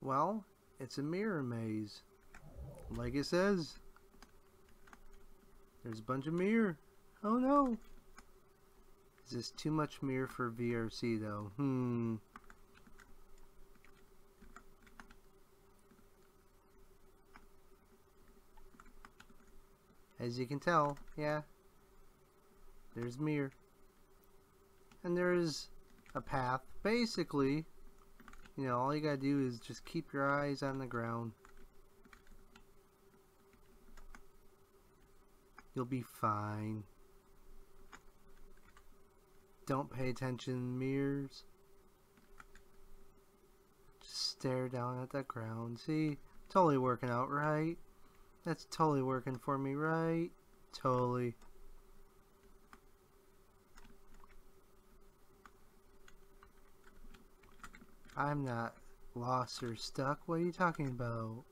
Well, it's a mirror maze. Like it says. There's a bunch of mirror. Oh no. Is this too much mirror for VRC though? Hmm. As you can tell, yeah. There's mirror. And there's a path. Basically, you know, all you gotta do is just keep your eyes on the ground. You'll be fine. Don't pay attention mirrors. Just stare down at the ground. See? Totally working out, right? That's totally working for me, right? Totally. I'm not lost or stuck. What are you talking about?